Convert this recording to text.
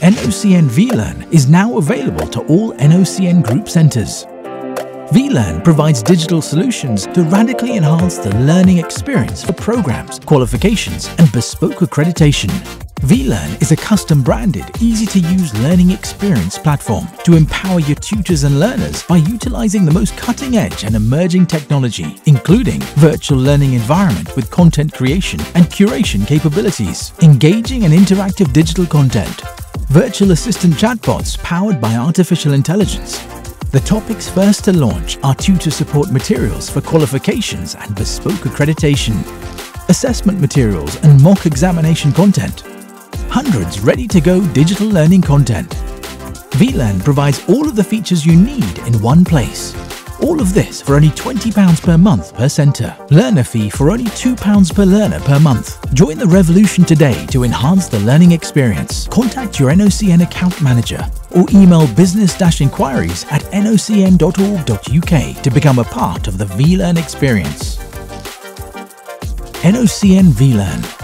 NOCN vLearn is now available to all NOCN group centres. vLearn provides digital solutions to radically enhance the learning experience for programs, qualifications and bespoke accreditation. vLearn is a custom-branded, easy-to-use learning experience platform to empower your tutors and learners by utilizing the most cutting-edge and emerging technology, including virtual learning environment with content creation and curation capabilities, engaging and interactive digital content, virtual assistant chatbots powered by artificial intelligence, the topics first to launch are tutor support materials for qualifications and bespoke accreditation, assessment materials and mock examination content, hundreds ready-to-go digital learning content. vLearn provides all of the features you need in one place. All of this for only £20 per month per centre. Learner fee for only £2 per learner per month. Join the revolution today to enhance the learning experience. Contact your NOCN account manager or email business-inquiries at nocn.org.uk to become a part of the vLearn experience. NOCN vLearn